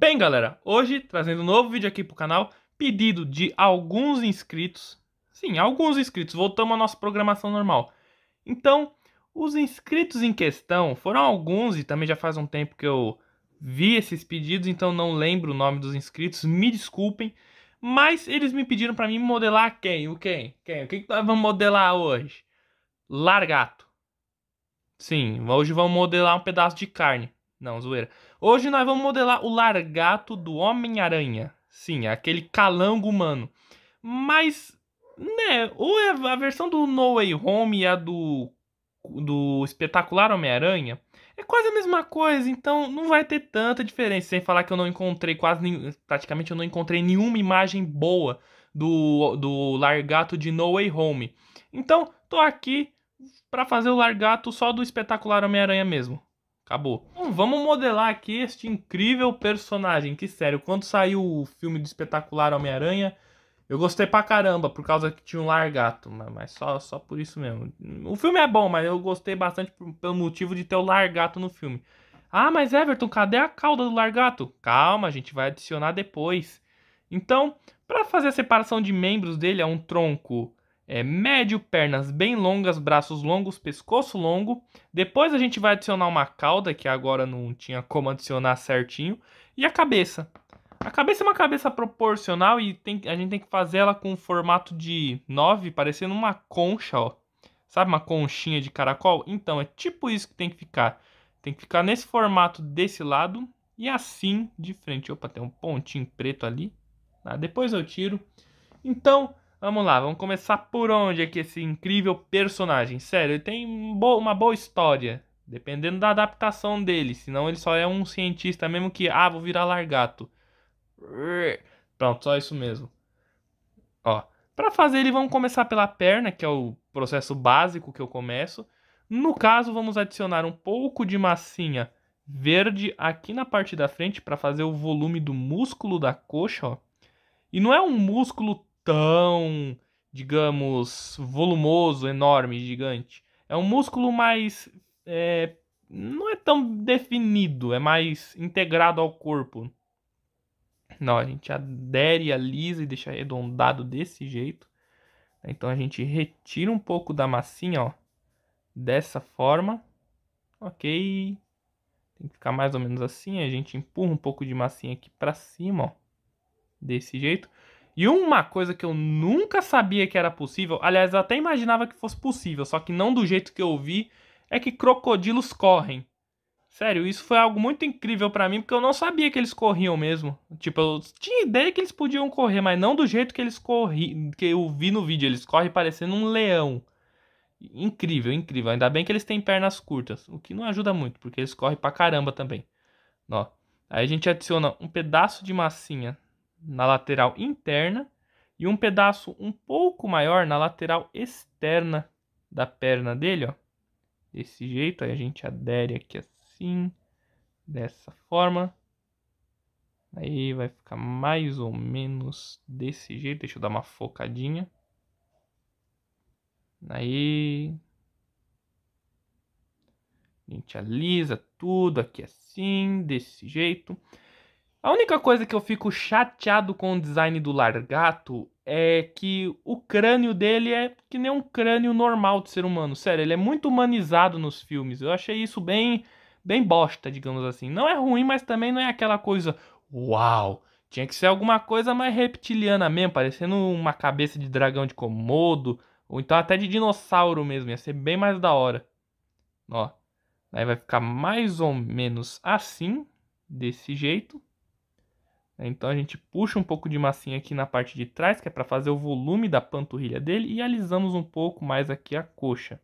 Bem, galera, hoje trazendo um novo vídeo aqui pro canal, pedido de alguns inscritos. Sim, alguns inscritos, voltamos à nossa programação normal. Então, os inscritos em questão foram alguns e também já faz um tempo que eu vi esses pedidos, então não lembro o nome dos inscritos, me desculpem. Mas eles me pediram para mim modelar quem? O quem? Quem? O que, que nós vamos modelar hoje? Largato. Sim, hoje vamos modelar um pedaço de carne. Não, zoeira. Hoje nós vamos modelar o largato do Homem-Aranha. Sim, aquele calango humano. Mas, né, ou é a versão do No Way Home e a do, do espetacular Homem-Aranha é quase a mesma coisa, então não vai ter tanta diferença. Sem falar que eu não encontrei quase nenhum, praticamente eu não encontrei nenhuma imagem boa do, do largato de No Way Home. Então, tô aqui para fazer o largato só do espetacular Homem-Aranha mesmo. Acabou. Vamos modelar aqui este incrível personagem. Que sério, quando saiu o filme do espetacular Homem-Aranha, eu gostei pra caramba, por causa que tinha um largato. Mas só, só por isso mesmo. O filme é bom, mas eu gostei bastante pelo motivo de ter o largato no filme. Ah, mas Everton, cadê a cauda do largato? Calma, a gente vai adicionar depois. Então, para fazer a separação de membros dele, é um tronco é, médio, pernas bem longas, braços longos, pescoço longo. Depois a gente vai adicionar uma cauda, que agora não tinha como adicionar certinho. E a cabeça. A cabeça é uma cabeça proporcional e tem, a gente tem que fazer ela com um formato de 9, parecendo uma concha, ó. Sabe uma conchinha de caracol? Então, é tipo isso que tem que ficar. Tem que ficar nesse formato desse lado e assim de frente. Opa, tem um pontinho preto ali. Ah, depois eu tiro. Então, Vamos lá, vamos começar por onde aqui esse incrível personagem. Sério, ele tem uma boa história, dependendo da adaptação dele. Senão ele só é um cientista mesmo que, ah, vou virar largato. Pronto, só isso mesmo. Ó, para fazer ele, vamos começar pela perna, que é o processo básico que eu começo. No caso, vamos adicionar um pouco de massinha verde aqui na parte da frente para fazer o volume do músculo da coxa, ó. E não é um músculo tão, digamos, volumoso, enorme, gigante. É um músculo mais. É, não é tão definido, é mais integrado ao corpo. Não, a gente adere, alisa e deixa arredondado desse jeito. Então a gente retira um pouco da massinha, ó, dessa forma. Ok. Tem que ficar mais ou menos assim. A gente empurra um pouco de massinha aqui para cima, ó, desse jeito. E uma coisa que eu nunca sabia que era possível, aliás, eu até imaginava que fosse possível, só que não do jeito que eu vi, é que crocodilos correm. Sério, isso foi algo muito incrível para mim, porque eu não sabia que eles corriam mesmo. Tipo, eu tinha ideia que eles podiam correr, mas não do jeito que eles corriam, que eu vi no vídeo. Eles correm parecendo um leão. Incrível, incrível. Ainda bem que eles têm pernas curtas, o que não ajuda muito, porque eles correm pra caramba também. Ó. Aí a gente adiciona um pedaço de massinha na lateral interna e um pedaço um pouco maior na lateral externa da perna dele, ó. Desse jeito, aí a gente adere aqui assim, dessa forma. Aí vai ficar mais ou menos desse jeito. Deixa eu dar uma focadinha. Aí a gente alisa tudo aqui assim, desse jeito. A única coisa que eu fico chateado com o design do Largato é que o crânio dele é que nem um crânio normal de ser humano. Sério, ele é muito humanizado nos filmes. Eu achei isso bem, bem bosta, digamos assim. Não é ruim, mas também não é aquela coisa uau. Tinha que ser alguma coisa mais reptiliana mesmo, parecendo uma cabeça de dragão de Komodo, ou então até de dinossauro mesmo. Ia ser bem mais da hora. Ó, aí vai ficar mais ou menos assim, desse jeito. Então a gente puxa um pouco de massinha aqui na parte de trás, que é para fazer o volume da panturrilha dele, e alisamos um pouco mais aqui a coxa.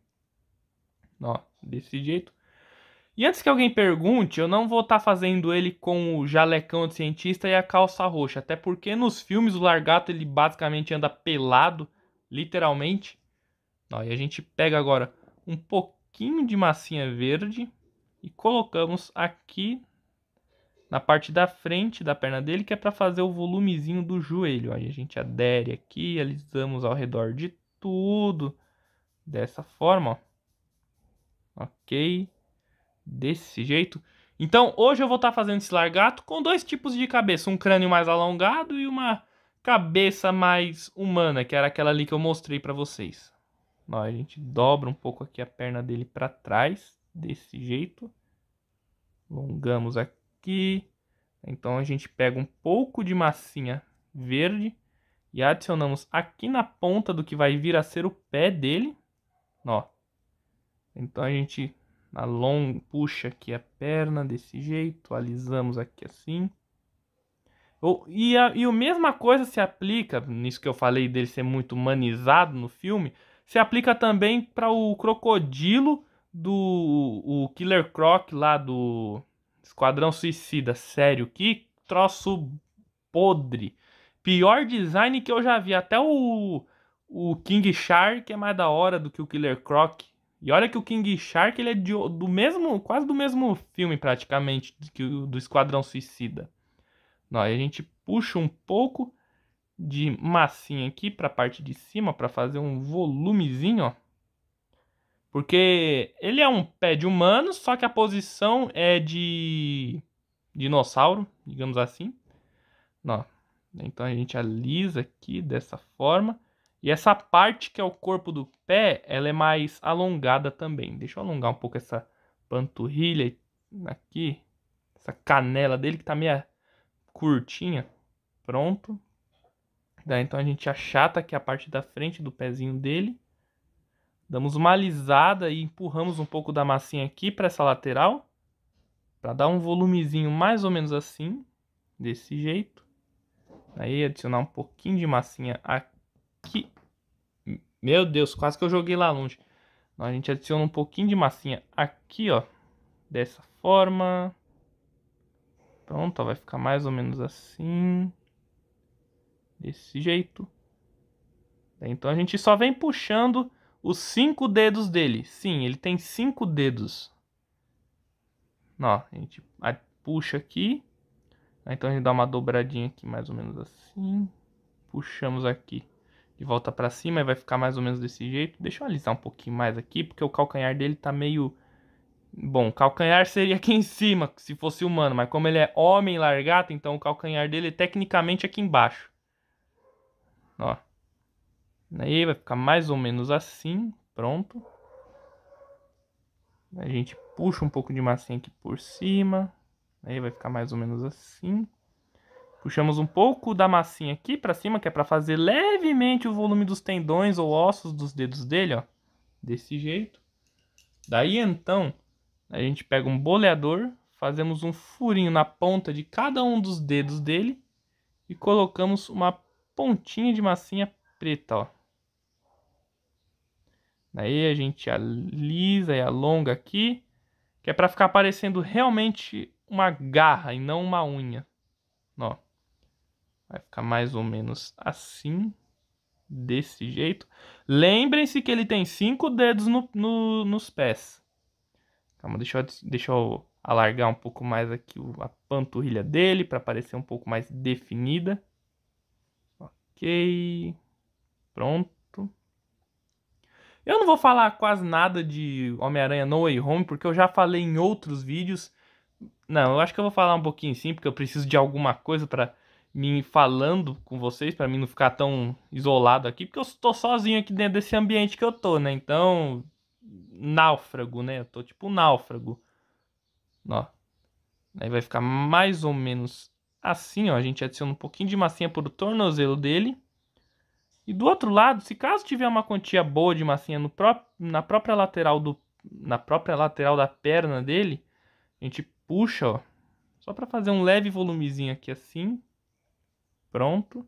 Ó, desse jeito. E antes que alguém pergunte, eu não vou estar tá fazendo ele com o jalecão de cientista e a calça roxa, até porque nos filmes o Largato ele basicamente anda pelado, literalmente. Ó, e a gente pega agora um pouquinho de massinha verde e colocamos aqui na parte da frente da perna dele, que é para fazer o volumezinho do joelho. Aí a gente adere aqui, alisamos ao redor de tudo, dessa forma, ó. ok? Desse jeito. Então, hoje eu vou estar tá fazendo esse largato com dois tipos de cabeça, um crânio mais alongado e uma cabeça mais humana, que era aquela ali que eu mostrei para vocês. Ó, a gente dobra um pouco aqui a perna dele para trás, desse jeito. Alongamos aqui. Então a gente pega um pouco de massinha verde e adicionamos aqui na ponta do que vai vir a ser o pé dele. Ó. Então a gente alonga, puxa aqui a perna desse jeito, alisamos aqui assim. E a, e a mesma coisa se aplica, nisso que eu falei dele ser muito humanizado no filme, se aplica também para o crocodilo do o Killer Croc lá do Esquadrão Suicida. Sério, que troço podre. Pior design que eu já vi. Até o, o King Shark é mais da hora do que o Killer Croc. E olha que o King Shark ele é de, do mesmo, quase do mesmo filme praticamente que o do Esquadrão Suicida. Não, a gente puxa um pouco de massinha aqui para a parte de cima para fazer um volumezinho, ó. Porque ele é um pé de humano, só que a posição é de dinossauro, digamos assim. Ó. Então a gente alisa aqui dessa forma. E essa parte que é o corpo do pé, ela é mais alongada também. Deixa eu alongar um pouco essa panturrilha aqui. Essa canela dele que tá meio curtinha. Pronto. Daí então a gente achata aqui a parte da frente do pezinho dele. Damos uma alisada e empurramos um pouco da massinha aqui para essa lateral. Para dar um volumezinho mais ou menos assim. Desse jeito. Aí adicionar um pouquinho de massinha aqui. Meu Deus, quase que eu joguei lá longe. A gente adiciona um pouquinho de massinha aqui, ó. Dessa forma. Pronto, ó, vai ficar mais ou menos assim desse jeito. Então a gente só vem puxando os cinco dedos dele. Sim, ele tem cinco dedos. Ó, a gente puxa aqui. Então a gente dá uma dobradinha aqui, mais ou menos assim. Puxamos aqui de volta para cima e vai ficar mais ou menos desse jeito. Deixa eu alisar um pouquinho mais aqui, porque o calcanhar dele tá meio... Bom, calcanhar seria aqui em cima, se fosse humano, mas como ele é homem largato, então o calcanhar dele é tecnicamente aqui embaixo. Ó. Aí vai ficar mais ou menos assim. Pronto. A gente puxa um pouco de massinha aqui por cima. Aí vai ficar mais ou menos assim. Puxamos um pouco da massinha aqui para cima, que é para fazer levemente o volume dos tendões ou ossos dos dedos dele, ó. Desse jeito. Daí então, a gente pega um boleador, fazemos um furinho na ponta de cada um dos dedos dele e colocamos uma pontinha de massinha preta, ó. Daí a gente alisa e alonga aqui, que é para ficar parecendo realmente uma garra e não uma unha. Ó. Vai ficar mais ou menos assim, desse jeito. Lembrem-se que ele tem cinco dedos no, no, nos pés. Calma, deixa eu, deixa eu alargar um pouco mais aqui a panturrilha dele para parecer um pouco mais definida. Ok. Pronto. Eu não vou falar quase nada de Homem-Aranha No Way Home, porque eu já falei em outros vídeos. Não, eu acho que eu vou falar um pouquinho sim, porque eu preciso de alguma coisa para mim falando com vocês, para mim não ficar tão isolado aqui, porque eu estou sozinho aqui dentro desse ambiente que eu tô, né? Então, náufrago, né? Eu tô tipo náufrago. Ó. Aí vai ficar mais ou menos Assim, ó, a gente adiciona um pouquinho de massinha por o tornozelo dele. E do outro lado, se caso tiver uma quantia boa de massinha no pró na própria lateral do na própria lateral da perna dele, a gente puxa, ó, só para fazer um leve volumezinho aqui assim. Pronto.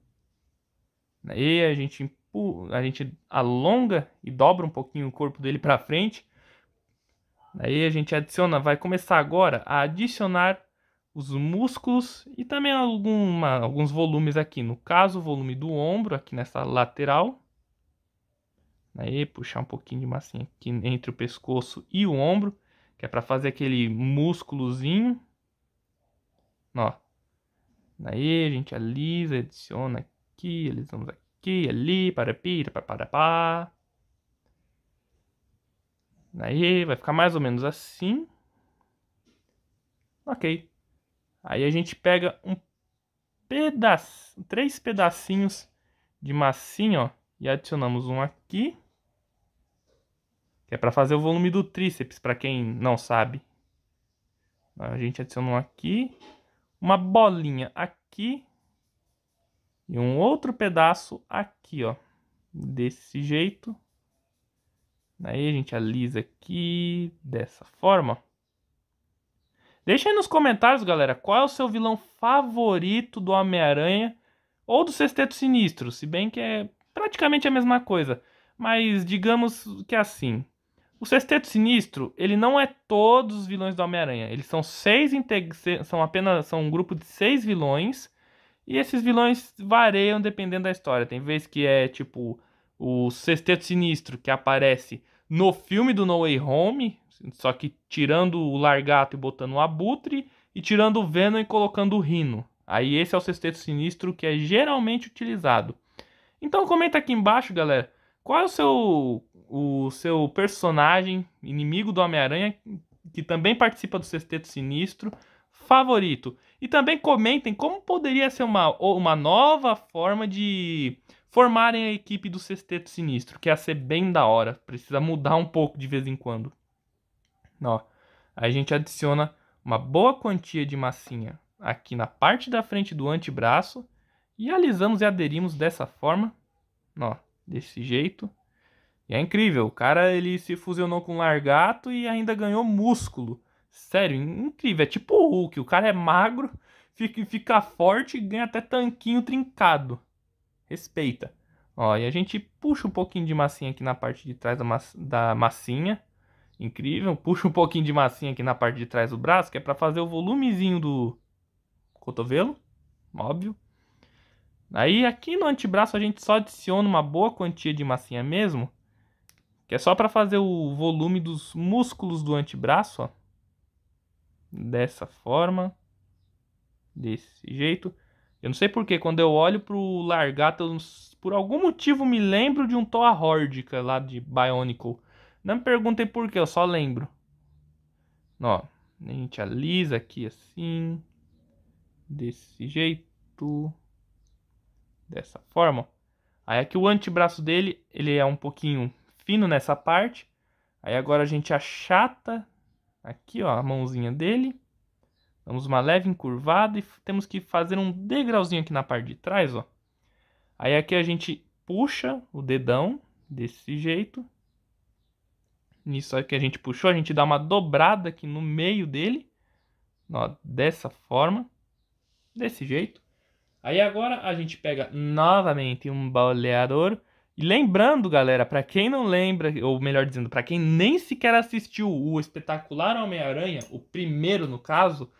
Aí a gente a gente alonga e dobra um pouquinho o corpo dele para frente. Aí a gente adiciona, vai começar agora a adicionar os músculos e também alguma, alguns volumes aqui. No caso, o volume do ombro, aqui nessa lateral. Aí, puxar um pouquinho de massinha aqui entre o pescoço e o ombro, que é para fazer aquele músculozinho. Ó. Aí a gente alisa, adiciona aqui, alisamos aqui, ali, para pira, para para pá. Aí vai ficar mais ou menos assim. Ok. Aí a gente pega um pedaço, três pedacinhos de massinha, ó, e adicionamos um aqui, que é para fazer o volume do tríceps, para quem não sabe. A gente adiciona um aqui, uma bolinha aqui e um outro pedaço aqui, ó, desse jeito. Aí a gente alisa aqui dessa forma. Deixa aí nos comentários, galera, qual é o seu vilão favorito do Homem-Aranha ou do Sexteto Sinistro, se bem que é praticamente a mesma coisa. Mas digamos que é assim. O Sexteto Sinistro, ele não é todos os vilões do Homem-Aranha. Eles são seis são apenas são um grupo de seis vilões. E esses vilões variam dependendo da história. Tem vezes que é tipo o Sexteto Sinistro que aparece no filme do No Way Home, só que tirando o Largato e botando o Abutre e tirando o Venom e colocando o Rino. Aí esse é o Sexteto Sinistro que é geralmente utilizado. Então comenta aqui embaixo, galera, qual é o seu o seu personagem inimigo do Homem-Aranha que também participa do Sexteto Sinistro favorito. E também comentem como poderia ser uma, uma nova forma de formarem a equipe do Sexteto Sinistro, que ia ser bem da hora. Precisa mudar um pouco de vez em quando. Ó, aí a gente adiciona uma boa quantia de massinha aqui na parte da frente do antebraço e alisamos e aderimos dessa forma, ó, desse jeito. E é incrível, o cara ele se fusionou com o largato e ainda ganhou músculo. Sério, incrível, é tipo o Hulk, o cara é magro, fica, fica forte e ganha até tanquinho trincado. Respeita. Ó, e a gente puxa um pouquinho de massinha aqui na parte de trás da, da massinha. Incrível. Puxa um pouquinho de massinha aqui na parte de trás do braço, que é para fazer o volumezinho do cotovelo. Óbvio. Aí aqui no antebraço a gente só adiciona uma boa quantia de massinha mesmo. Que é só para fazer o volume dos músculos do antebraço, ó. Dessa forma. Desse jeito. Eu não sei porque, quando eu olho pro Largato, eu, por algum motivo me lembro de um Toa Hórdica lá de Bionicle. Não me perguntem por que, eu só lembro. Ó, a gente alisa aqui assim. Desse jeito. Dessa forma. Aí aqui o antebraço dele, ele é um pouquinho fino nessa parte. Aí agora a gente achata aqui, ó, a mãozinha dele. Damos uma leve encurvada e temos que fazer um degrauzinho aqui na parte de trás, ó. Aí aqui a gente puxa o dedão desse jeito nisso que a gente puxou, a gente dá uma dobrada aqui no meio dele, ó, dessa forma, desse jeito. Aí agora a gente pega novamente um boleador. E lembrando, galera, para quem não lembra, ou melhor dizendo, para quem nem sequer assistiu o espetacular Homem-Aranha, o primeiro no caso,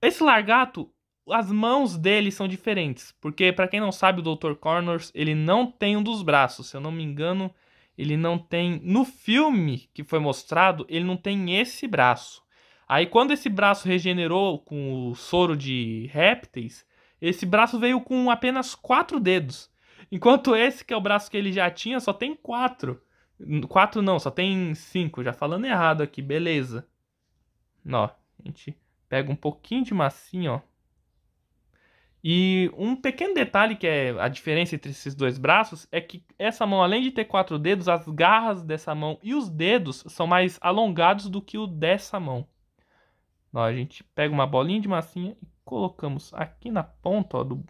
esse largato, as mãos dele são diferentes, porque para quem não sabe, o Dr. Connors, ele não tem um dos braços, se eu não me engano, ele não tem. No filme que foi mostrado, ele não tem esse braço. Aí, quando esse braço regenerou com o soro de répteis, esse braço veio com apenas quatro dedos. Enquanto esse, que é o braço que ele já tinha, só tem quatro. Quatro não, só tem cinco. Já falando errado aqui, beleza. Ó, a gente pega um pouquinho de massinha, ó. E um pequeno detalhe que é a diferença entre esses dois braços é que essa mão, além de ter quatro dedos, as garras dessa mão e os dedos são mais alongados do que o dessa mão. Ó, a gente pega uma bolinha de massinha e colocamos aqui na ponta, ó, do,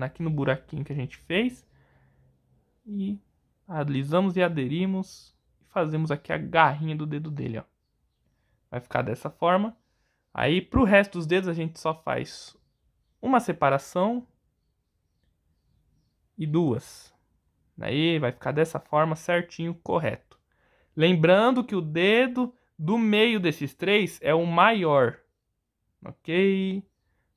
aqui no buraquinho que a gente fez. E alisamos e aderimos e fazemos aqui a garrinha do dedo dele, ó. Vai ficar dessa forma. Aí, para o resto dos dedos, a gente só faz uma separação e duas. Aí vai ficar dessa forma certinho, correto. Lembrando que o dedo do meio desses três é o maior. Ok?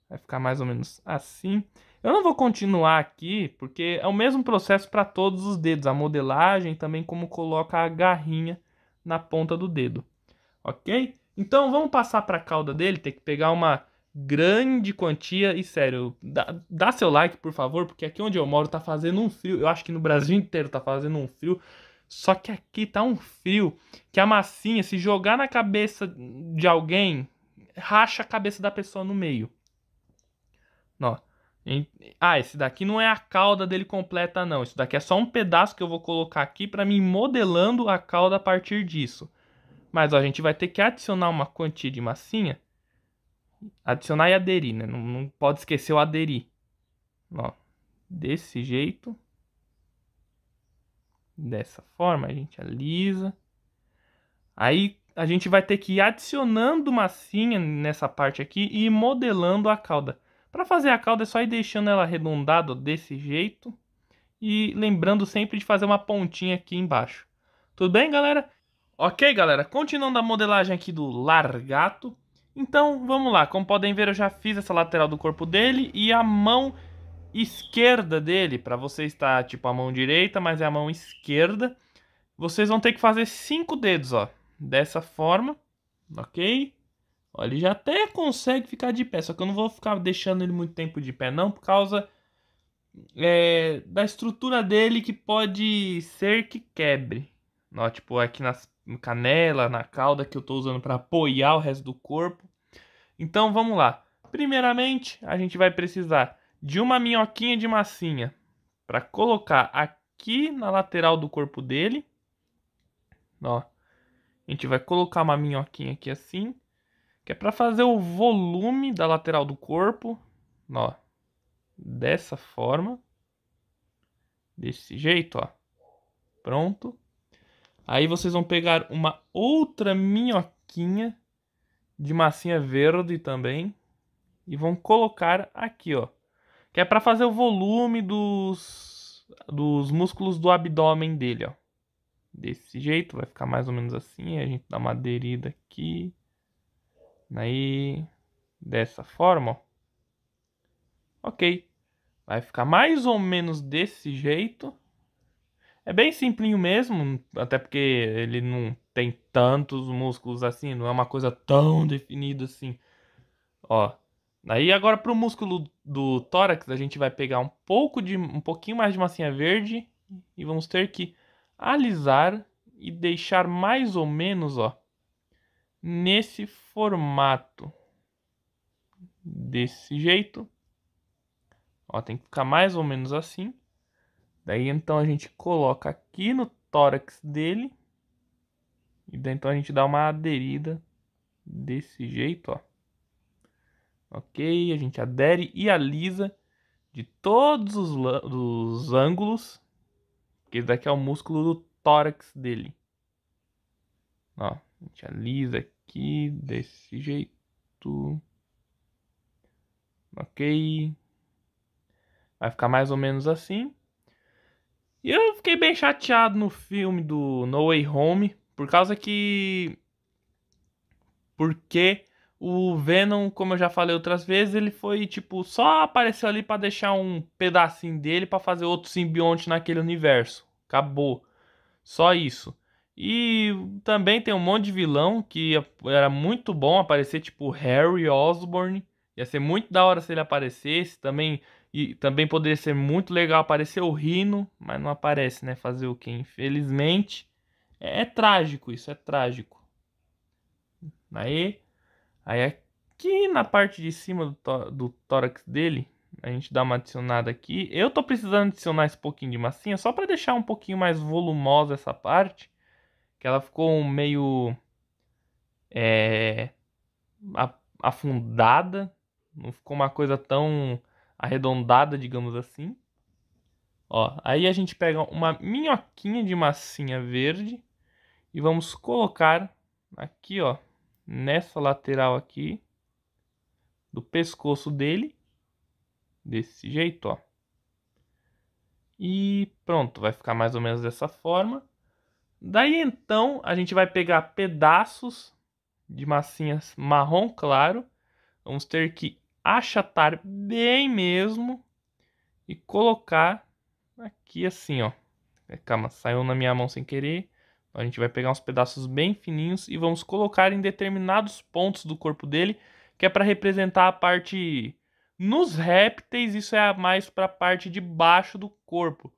Vai ficar mais ou menos assim. Eu não vou continuar aqui, porque é o mesmo processo para todos os dedos. A modelagem também como coloca a garrinha na ponta do dedo. Ok? Então vamos passar para a cauda dele. Tem que pegar uma grande quantia. E sério, dá, dá, seu like, por favor, porque aqui onde eu moro tá fazendo um frio. Eu acho que no Brasil inteiro tá fazendo um frio. Só que aqui tá um frio que a massinha, se jogar na cabeça de alguém, racha a cabeça da pessoa no meio. Ó. Ah, esse daqui não é a cauda dele completa, não. Isso daqui é só um pedaço que eu vou colocar aqui para mim modelando a cauda a partir disso. Mas ó, a gente vai ter que adicionar uma quantia de massinha. Adicionar e aderir, né? Não, não pode esquecer o aderir. Ó, desse jeito. Dessa forma, a gente alisa. Aí a gente vai ter que ir adicionando massinha nessa parte aqui e modelando a cauda. Para fazer a cauda é só ir deixando ela arredondada desse jeito e lembrando sempre de fazer uma pontinha aqui embaixo. Tudo bem, galera? Ok, galera, continuando a modelagem aqui do largato. Então, vamos lá. Como podem ver, eu já fiz essa lateral do corpo dele e a mão esquerda dele, para você estar tipo a mão direita, mas é a mão esquerda, vocês vão ter que fazer cinco dedos, ó, dessa forma, ok? Ó, ele já até consegue ficar de pé, só que eu não vou ficar deixando ele muito tempo de pé não, por causa é, da estrutura dele que pode ser que quebre. Ó, tipo, aqui nas canela, na cauda que eu estou usando para apoiar o resto do corpo. Então, vamos lá. Primeiramente, a gente vai precisar de uma minhoquinha de massinha para colocar aqui na lateral do corpo dele. Ó, a gente vai colocar uma minhoquinha aqui assim que é para fazer o volume da lateral do corpo, ó, dessa forma, desse jeito, ó. Pronto. Aí vocês vão pegar uma outra minhoquinha de massinha verde também e vão colocar aqui, ó, que é para fazer o volume dos dos músculos do abdômen dele, ó. Desse jeito, vai ficar mais ou menos assim, a gente dá uma aderida aqui. Aí, dessa forma, ó. Ok. Vai ficar mais ou menos desse jeito. É bem simplinho mesmo, até porque ele não tem tantos músculos assim, não é uma coisa tão definida assim. Ó. Aí agora para o músculo do tórax, a gente vai pegar um pouco de um pouquinho mais de massinha verde e vamos ter que alisar e deixar mais ou menos, ó, nesse formato. Desse jeito. Ó, tem que ficar mais ou menos assim. Daí então a gente coloca aqui no tórax dele. E daí então a gente dá uma aderida desse jeito, ó. Ok, a gente adere e alisa de todos os, os ângulos. Que esse daqui é o músculo do tórax dele. Ó, a gente alisa aqui desse jeito. Ok. Vai ficar mais ou menos assim. E eu fiquei bem chateado no filme do No Way Home. Por causa que. Porque o Venom, como eu já falei outras vezes, ele foi tipo. Só apareceu ali para deixar um pedacinho dele para fazer outro simbionte naquele universo. Acabou. Só isso. E também tem um monte de vilão que era muito bom aparecer, tipo Harry Osborn. Ia ser muito da hora se ele aparecesse. Também, e também poderia ser muito legal aparecer o Rino, mas não aparece, né? Fazer o que? Infelizmente. É, é, trágico isso, é trágico. Aí, aí aqui na parte de cima do, do tórax dele, a gente dá uma adicionada aqui. Eu tô precisando adicionar esse pouquinho de massinha só para deixar um pouquinho mais volumosa essa parte que ela ficou meio é, afundada, não ficou uma coisa tão arredondada, digamos assim. Ó, aí a gente pega uma minhoquinha de massinha verde e vamos colocar aqui, ó, nessa lateral aqui do pescoço dele, desse jeito, ó. E pronto, vai ficar mais ou menos dessa forma. Daí então a gente vai pegar pedaços de massinhas marrom claro. Vamos ter que achatar bem mesmo e colocar aqui assim, ó. É, calma, saiu na minha mão sem querer. A gente vai pegar uns pedaços bem fininhos e vamos colocar em determinados pontos do corpo dele, que é para representar a parte nos répteis, isso é mais para a parte de baixo do corpo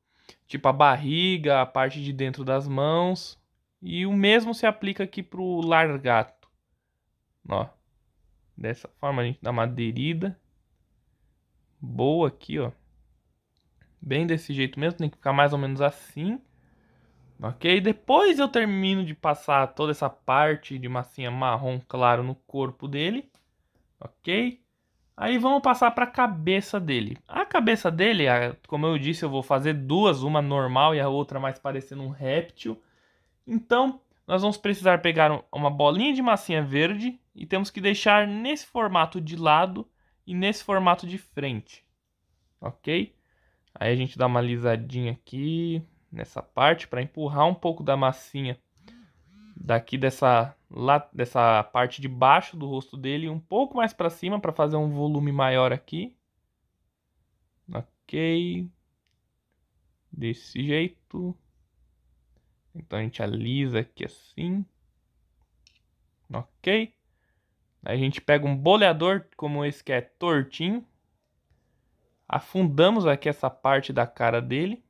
tipo a barriga, a parte de dentro das mãos. E o mesmo se aplica aqui para o largato. Ó. Dessa forma a gente dá uma aderida. Boa aqui, ó. Bem desse jeito mesmo, tem que ficar mais ou menos assim. Ok? Depois eu termino de passar toda essa parte de massinha marrom claro no corpo dele. Ok? Aí vamos passar para a cabeça dele. A cabeça dele, como eu disse, eu vou fazer duas, uma normal e a outra mais parecendo um réptil. Então, nós vamos precisar pegar uma bolinha de massinha verde e temos que deixar nesse formato de lado e nesse formato de frente. Ok? Aí a gente dá uma alisadinha aqui nessa parte para empurrar um pouco da massinha daqui dessa, lá, dessa parte de baixo do rosto dele um pouco mais para cima para fazer um volume maior aqui. Ok. Desse jeito. Então a gente alisa aqui assim. Ok. A gente pega um boleador como esse que é tortinho. Afundamos aqui essa parte da cara dele.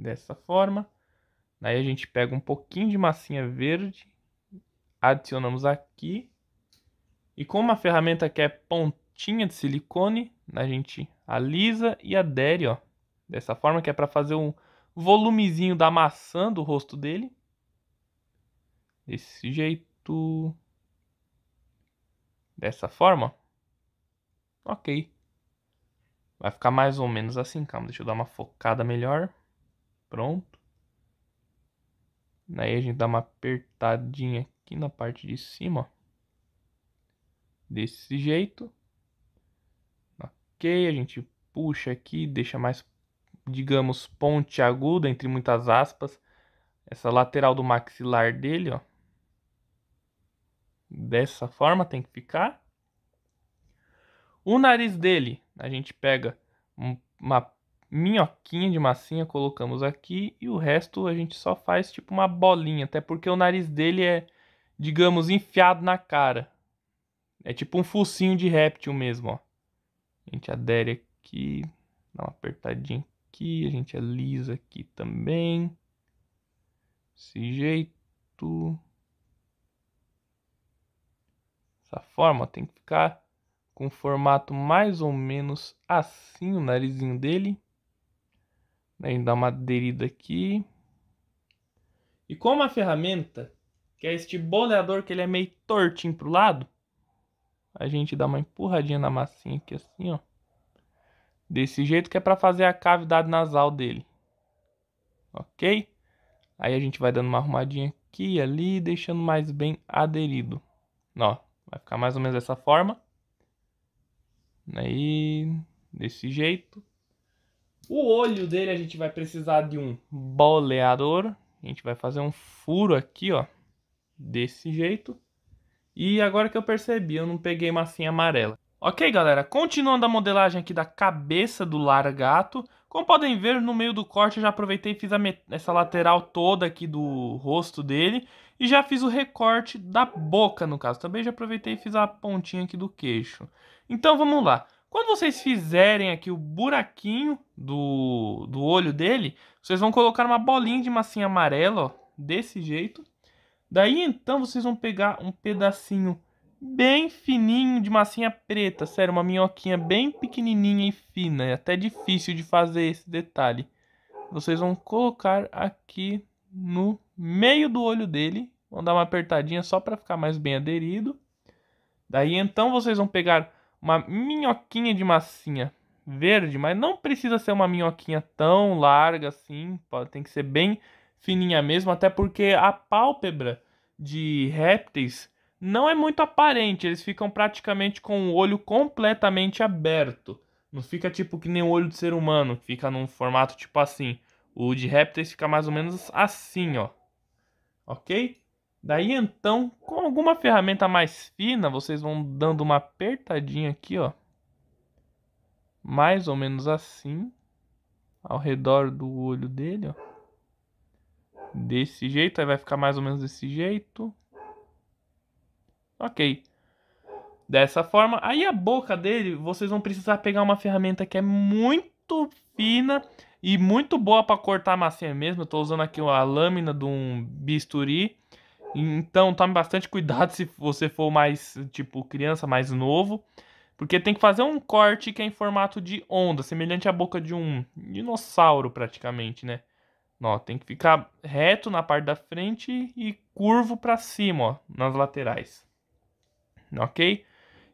Dessa forma. Aí a gente pega um pouquinho de massinha verde. Adicionamos aqui. E com uma ferramenta que é pontinha de silicone, a gente alisa e adere, ó. Dessa forma que é para fazer um volumezinho da maçã do rosto dele. Desse jeito. Dessa forma. Ok. Vai ficar mais ou menos assim. Calma, deixa eu dar uma focada melhor. Pronto. Aí a gente dá uma apertadinha aqui na parte de cima, ó. Desse jeito. Ok, a gente puxa aqui, deixa mais, digamos, ponte aguda, entre muitas aspas. Essa lateral do maxilar dele, ó. Dessa forma tem que ficar. O nariz dele, a gente pega uma minhoquinha de massinha, colocamos aqui. E o resto a gente só faz tipo uma bolinha. Até porque o nariz dele é, digamos, enfiado na cara. É tipo um focinho de réptil mesmo, ó. A gente adere aqui, dá uma apertadinha aqui, a gente alisa aqui também. Desse jeito. Dessa forma, tem que ficar com formato mais ou menos assim o narizinho dele. A gente dá uma aderida aqui. E com uma ferramenta, que é este boleador que ele é meio tortinho pro lado, a gente dá uma empurradinha na massinha aqui assim, ó. Desse jeito que é para fazer a cavidade nasal dele. Ok? Aí a gente vai dando uma arrumadinha aqui e ali, deixando mais bem aderido. Ó, vai ficar mais ou menos dessa forma. Aí, desse jeito. O olho dele a gente vai precisar de um boleador. A gente vai fazer um furo aqui, ó. Desse jeito. E agora que eu percebi, eu não peguei massinha amarela. Ok, galera, continuando a modelagem aqui da cabeça do largato. Como podem ver, no meio do corte eu já aproveitei e fiz essa lateral toda aqui do rosto dele. E já fiz o recorte da boca, no caso. Também já aproveitei e fiz a pontinha aqui do queixo. Então vamos lá. Quando vocês fizerem aqui o buraquinho do, do olho dele, vocês vão colocar uma bolinha de massinha amarela, ó, desse jeito. Daí então vocês vão pegar um pedacinho bem fininho de massinha preta, sério, uma minhoquinha bem pequenininha e fina, é até difícil de fazer esse detalhe. Vocês vão colocar aqui no meio do olho dele, vão dar uma apertadinha só para ficar mais bem aderido. Daí então vocês vão pegar uma minhoquinha de massinha verde, mas não precisa ser uma minhoquinha tão larga assim, pode, tem que ser bem fininha mesmo, até porque a pálpebra de répteis não é muito aparente, eles ficam praticamente com o olho completamente aberto. Não fica tipo que nem o olho de ser humano, fica num formato tipo assim. O de répteis fica mais ou menos assim, ó. Ok? Daí então, com alguma ferramenta mais fina, vocês vão dando uma apertadinha aqui, ó. Mais ou menos assim. Ao redor do olho dele, ó. Desse jeito, aí vai ficar mais ou menos desse jeito. Ok. Dessa forma. Aí a boca dele, vocês vão precisar pegar uma ferramenta que é muito fina e muito boa para cortar a massinha mesmo. Eu tô usando aqui a lâmina de um bisturi Então tome bastante cuidado se você for mais, tipo, criança mais novo. Porque tem que fazer um corte que é em formato de onda, semelhante à boca de um dinossauro praticamente, né? Ó, tem que ficar reto na parte da frente e curvo para cima, ó, nas laterais. Ok?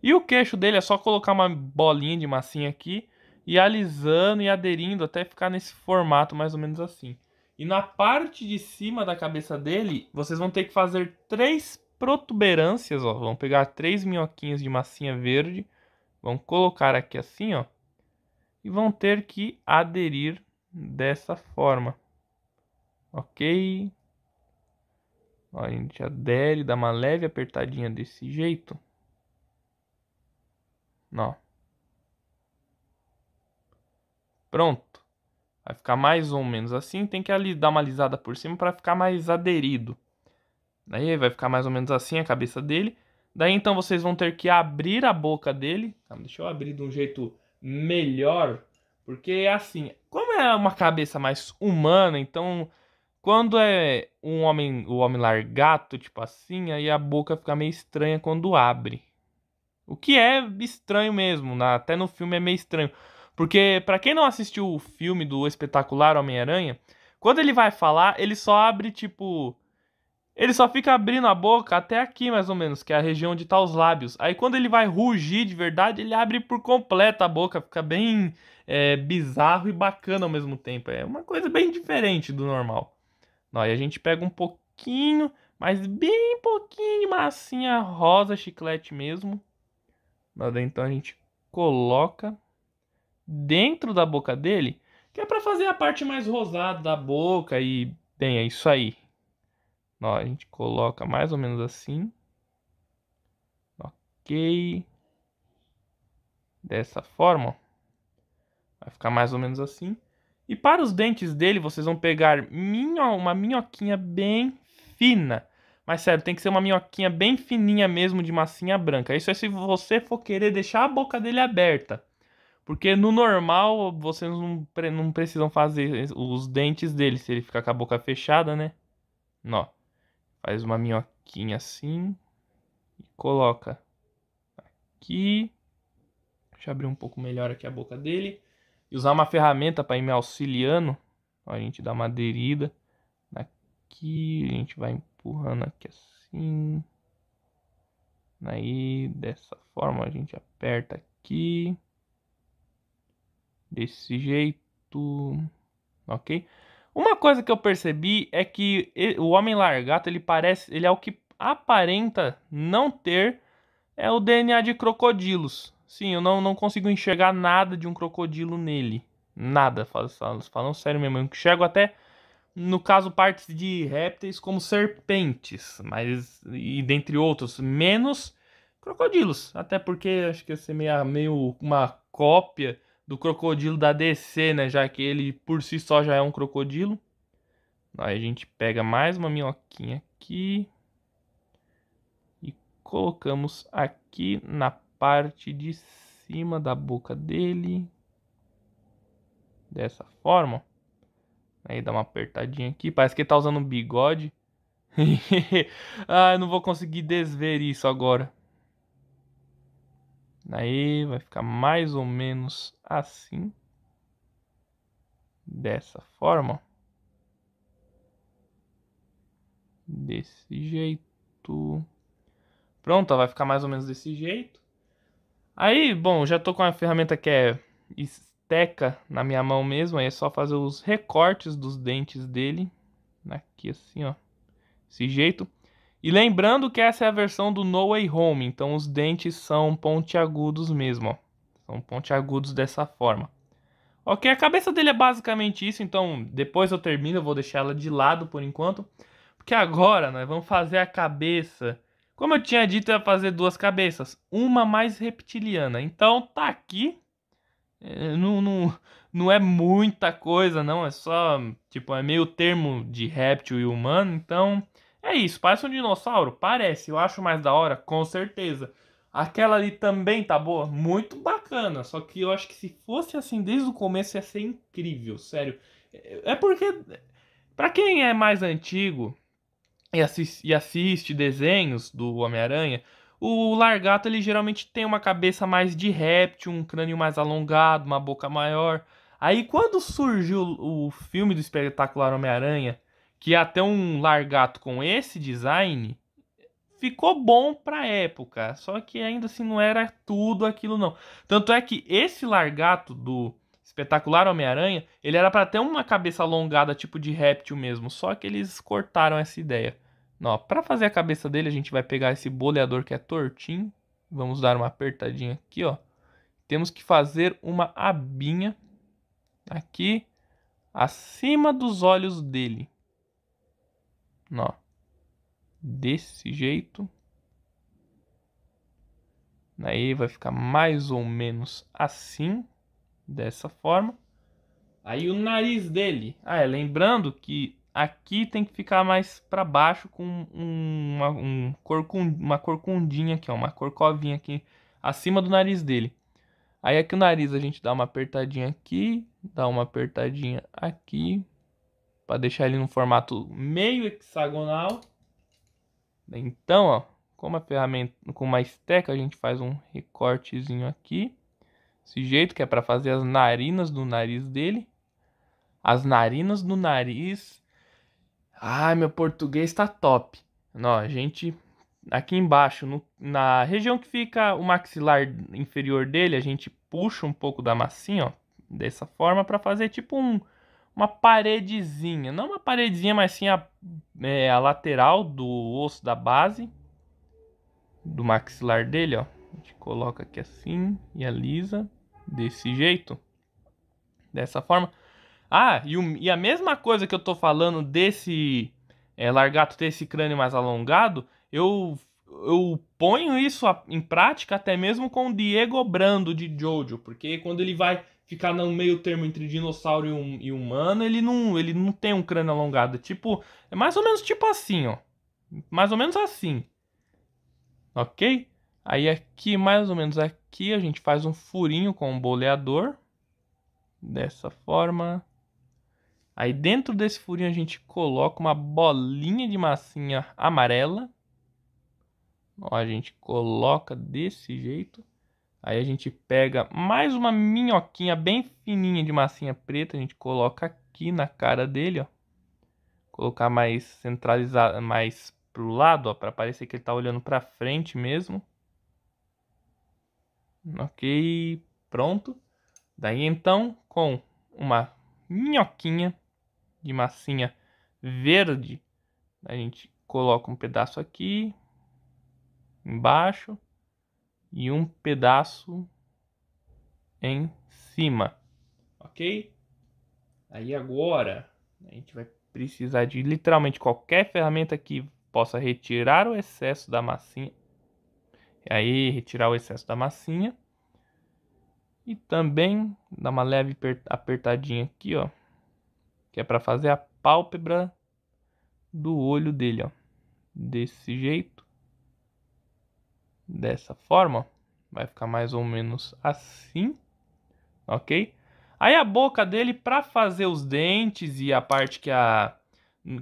E o queixo dele é só colocar uma bolinha de massinha aqui e alisando e aderindo até ficar nesse formato mais ou menos assim. E na parte de cima da cabeça dele, vocês vão ter que fazer três protuberâncias, ó. Vão pegar três minhoquinhas de massinha verde, vão colocar aqui assim, ó. E vão ter que aderir dessa forma. Ok? Ó, a gente adere, dá uma leve apertadinha desse jeito. Ó. Pronto. Vai ficar mais ou menos assim. Tem que ali dar uma alisada por cima para ficar mais aderido. Daí vai ficar mais ou menos assim a cabeça dele. Daí então vocês vão ter que abrir a boca dele. Deixa eu abrir de um jeito melhor. Porque é assim, como é uma cabeça mais humana, então quando é um homem, o homem largato, tipo assim, aí a boca fica meio estranha quando abre. O que é estranho mesmo, até no filme é meio estranho. Porque, para quem não assistiu o filme do espetacular Homem-Aranha, quando ele vai falar, ele só abre tipo. Ele só fica abrindo a boca até aqui, mais ou menos, que é a região onde tá os lábios. Aí quando ele vai rugir de verdade, ele abre por completo a boca. Fica bem é, bizarro e bacana ao mesmo tempo. É uma coisa bem diferente do normal. Aí a gente pega um pouquinho, mas bem pouquinho massinha rosa, chiclete mesmo. Então a gente coloca dentro da boca dele, que é para fazer a parte mais rosada da boca e bem, é isso aí. Ó, a gente coloca mais ou menos assim. OK. Dessa forma, vai ficar mais ou menos assim. E para os dentes dele, vocês vão pegar minho, uma minhoquinha bem fina. Mas sério, tem que ser uma minhoquinha bem fininha mesmo de massinha branca. Isso é se você for querer deixar a boca dele aberta. Porque no normal, vocês não, não precisam fazer os dentes dele, se ele ficar com a boca fechada, né? Ó, faz uma minhoquinha assim e coloca aqui. Deixa eu abrir um pouco melhor aqui a boca dele. E usar uma ferramenta para ir me auxiliando. Ó, a gente dá uma aderida aqui, a gente vai empurrando aqui assim. Aí, dessa forma, a gente aperta aqui desse jeito, ok? Uma coisa que eu percebi é que o homem largato ele parece, ele é o que aparenta não ter é o DNA de crocodilos. Sim, eu não, não consigo enxergar nada de um crocodilo nele, nada. Falando, falando sério mesmo, eu enxergo até no caso partes de répteis como serpentes, mas e dentre outros menos crocodilos, até porque acho que ia ser meio, meio uma cópia do crocodilo da DC, né? Já que ele por si só já é um crocodilo. Aí a gente pega mais uma minhoquinha aqui. E colocamos aqui na parte de cima da boca dele. Dessa forma. Aí dá uma apertadinha aqui. Parece que ele tá usando um bigode. ah, eu não vou conseguir desver isso agora. Aí vai ficar mais ou menos assim. Dessa forma. Desse jeito. Pronto, vai ficar mais ou menos desse jeito. Aí, bom, já tô com a ferramenta que é esteca na minha mão mesmo. Aí é só fazer os recortes dos dentes dele. Aqui assim, ó. Desse jeito. E lembrando que essa é a versão do No Way Home, então os dentes são pontiagudos mesmo, ó. São pontiagudos dessa forma. Ok, a cabeça dele é basicamente isso, então depois eu termino, eu vou deixar ela de lado por enquanto. Porque agora nós vamos fazer a cabeça. Como eu tinha dito, eu ia fazer duas cabeças. Uma mais reptiliana. Então tá aqui. É, não, não, não é muita coisa, não. É só, tipo, é meio termo de réptil e humano. Então é isso, parece um dinossauro? Parece, eu acho mais da hora, com certeza. Aquela ali também tá boa? Muito bacana, só que eu acho que se fosse assim desde o começo ia ser incrível, sério. É porque, para quem é mais antigo e assiste, e assiste desenhos do Homem-Aranha, o Largato ele geralmente tem uma cabeça mais de réptil, um crânio mais alongado, uma boca maior. Aí quando surgiu o filme do espetacular Homem-Aranha, que ter um Largato com esse design, ficou bom pra época. Só que ainda assim não era tudo aquilo não. Tanto é que esse Largato do espetacular Homem-Aranha, ele era para ter uma cabeça alongada, tipo de réptil mesmo. Só que eles cortaram essa ideia. Para fazer a cabeça dele, a gente vai pegar esse boleador que é tortinho. Vamos dar uma apertadinha aqui, ó. Temos que fazer uma abinha aqui acima dos olhos dele. Ó. Desse jeito. Aí vai ficar mais ou menos assim, dessa forma. Aí o nariz dele. Ah, é, lembrando que Aqui tem que ficar mais para baixo com um, uma, um corcund, uma corcundinha aqui, ó, uma corcovinha aqui acima do nariz dele. Aí aqui o nariz a gente dá uma apertadinha aqui, dá uma apertadinha aqui, para deixar ele no formato meio hexagonal. Então, ó, como a ferramenta com uma esteca, a gente faz um recortezinho aqui, desse jeito que é para fazer as narinas do nariz dele. As narinas do nariz Ai, meu português tá top. Não, a gente aqui embaixo, no, na região que fica o maxilar inferior dele, a gente puxa um pouco da massinha, ó, dessa forma para fazer tipo um, uma paredezinha, não uma paredezinha, mas sim a, é, a lateral do osso da base do maxilar dele, ó. A gente coloca aqui assim e alisa desse jeito, dessa forma. Ah, e, o, e a mesma coisa que eu tô falando desse é, largato ter esse crânio mais alongado, eu, eu ponho isso em prática até mesmo com o Diego Brando de Jojo, porque quando ele vai ficar no meio termo entre dinossauro e, um, e humano, ele não, ele não tem um crânio alongado. Tipo, é mais ou menos tipo assim, ó. Mais ou menos assim. Ok? Aí aqui, mais ou menos aqui, a gente faz um furinho com o boleador. Dessa forma. Aí dentro desse furinho a gente coloca uma bolinha de massinha amarela. Ó, a gente coloca desse jeito. Aí a gente pega mais uma minhoquinha bem fininha de massinha preta, a gente coloca aqui na cara dele, ó. Colocar mais centralizado, mais pro lado, ó, para parecer que ele tá olhando para frente mesmo. OK, pronto. Daí então, com uma minhoquinha de massinha verde, a gente coloca um pedaço aqui embaixo e um pedaço em cima, ok? Aí agora a gente vai precisar de literalmente qualquer ferramenta que possa retirar o excesso da massinha. Aí retirar o excesso da massinha. E também dar uma leve apertadinha aqui, ó que é para fazer a pálpebra do olho dele, ó. Desse jeito. Dessa forma, vai ficar mais ou menos assim, ok? Aí a boca dele, para fazer os dentes e a parte que, a,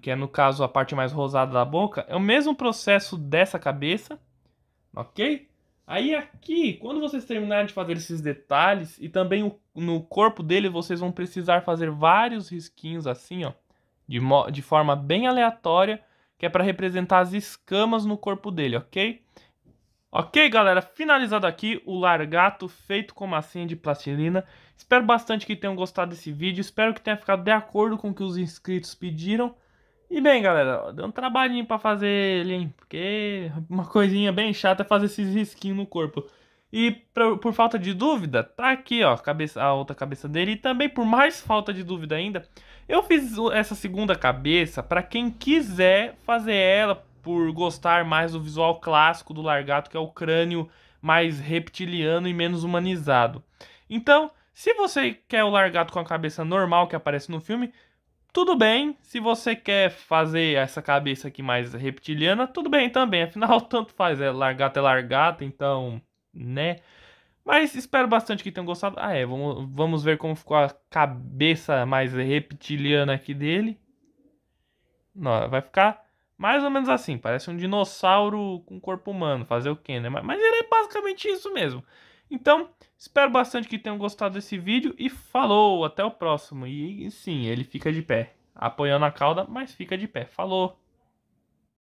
que é no caso a parte mais rosada da boca, é o mesmo processo dessa cabeça, ok? Aí aqui, quando vocês terminarem de fazer esses detalhes e também o, no corpo dele, vocês vão precisar fazer vários risquinhos assim, ó, de, de forma bem aleatória, que é para representar as escamas no corpo dele, ok? Ok, galera, finalizado aqui o largato feito com massinha de plastilina. Espero bastante que tenham gostado desse vídeo, espero que tenha ficado de acordo com o que os inscritos pediram. E bem, galera, deu um trabalhinho pra fazer ele, hein? Porque uma coisinha bem chata é fazer esses risquinhos no corpo. E por, por falta de dúvida, tá aqui, ó, cabeça, a outra cabeça dele. E também por mais falta de dúvida ainda, eu fiz essa segunda cabeça para quem quiser fazer ela por gostar mais do visual clássico do Largato, que é o crânio mais reptiliano e menos humanizado. Então, se você quer o Largato com a cabeça normal que aparece no filme, tudo bem, se você quer fazer essa cabeça aqui mais reptiliana, tudo bem também. Afinal, tanto faz, é largata é largata, então, né? Mas espero bastante que tenham gostado. Ah, é, vamos, vamos ver como ficou a cabeça mais reptiliana aqui dele. Não, vai ficar Mais ou menos assim, parece um dinossauro com corpo humano, fazer o quê, né? Mas ele é basicamente isso mesmo. Então, espero bastante que tenham gostado desse vídeo e falou, até o próximo. E sim, ele fica de pé, apoiando a cauda, mas fica de pé. Falou!